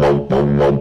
Bum, bum, bum.